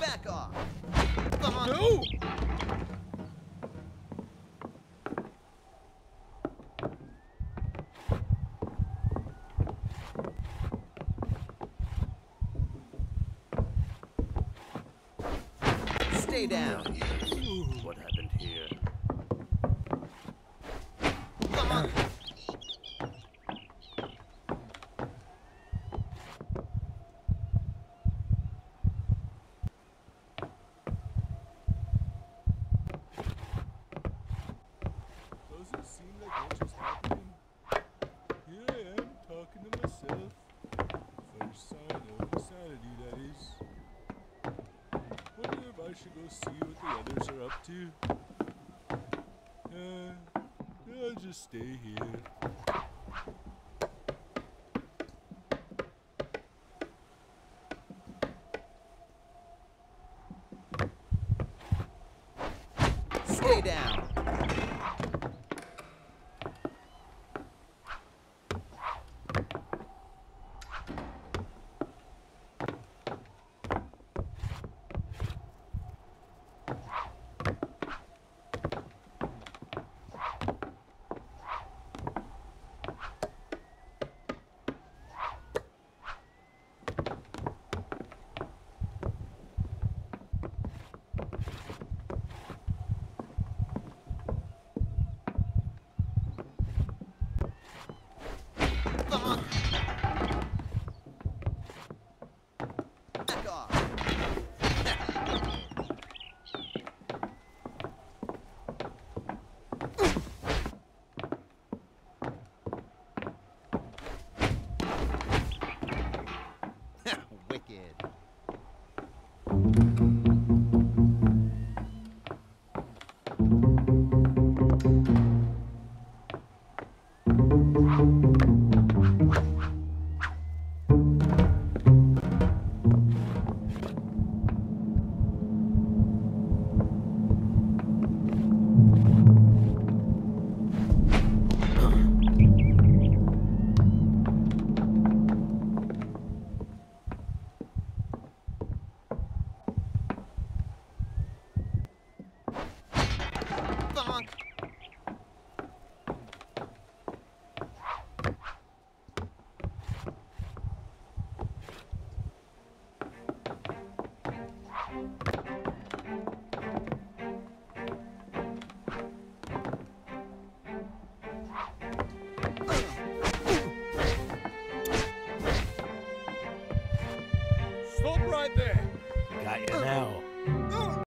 Back off! No! Stay down! Others are up to. Uh, I'll just stay here. Stay down! Come on! Back off! Wicked. Bonk! Right there! Got you now. Uh, uh.